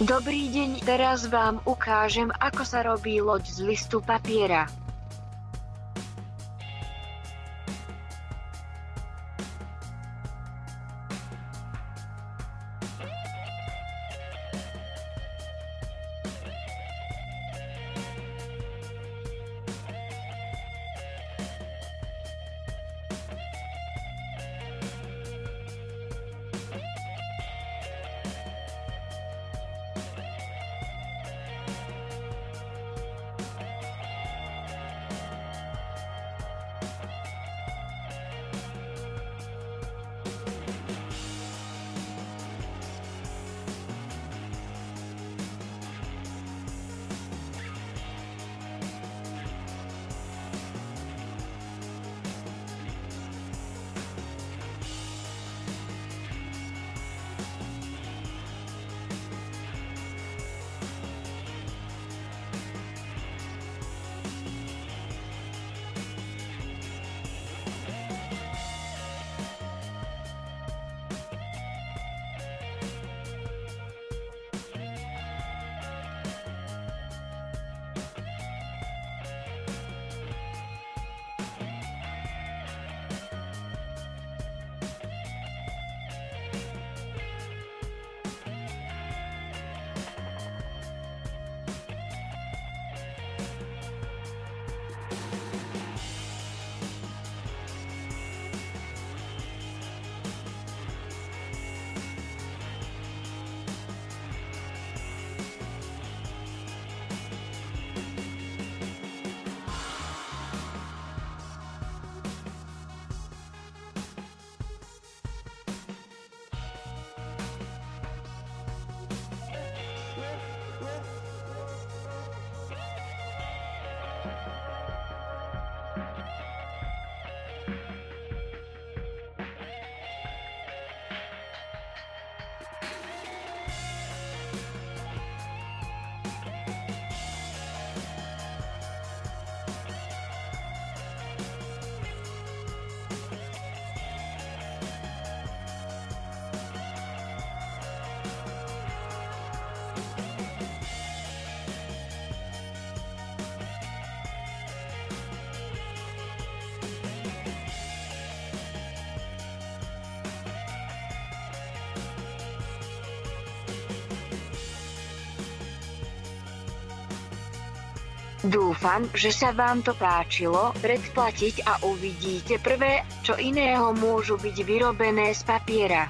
Dobrý deň, teraz vám ukážem, ako sa robí loď z listu papiera. Dúfam, že sa vám to páčilo, predplatiť a uvidíte prvé, čo iného môžu byť vyrobené z papiera.